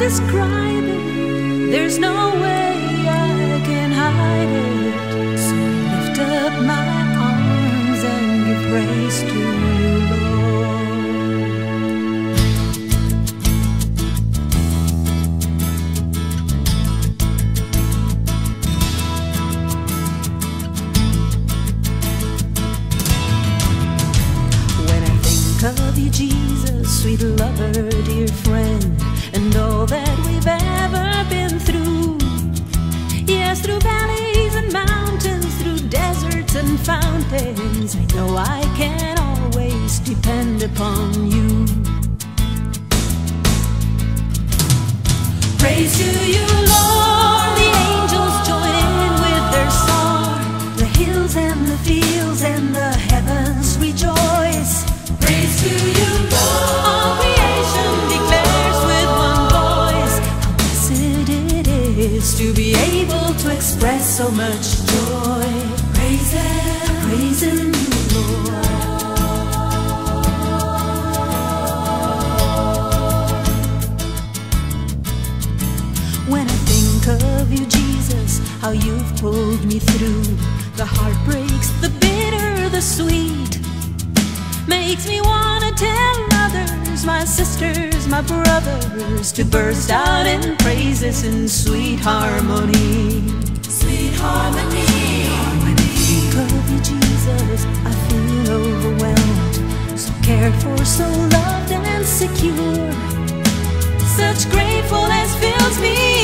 describe it. There's no way I can hide it. So lift up my arms and give praise to you, Lord. When I think of you, Jesus, sweet lover, dear friend. Fountains, I know I can always depend upon you. Praise to you, Lord. The angels join in with their song. The hills and the fields and the heavens rejoice. Praise to you, Lord. All creation declares with one voice how blessed it is to be able to express so much joy. Praise Him, praising you, of you, Jesus, how you've pulled me through the heartbreaks, the bitter, the sweet, makes me wanna tell others, my sisters, my brothers, to burst out in praises in sweet harmony. Sweet harmony. Think of you, Jesus, I feel overwhelmed, so cared for, so loved and secure. Such gratefulness fills me.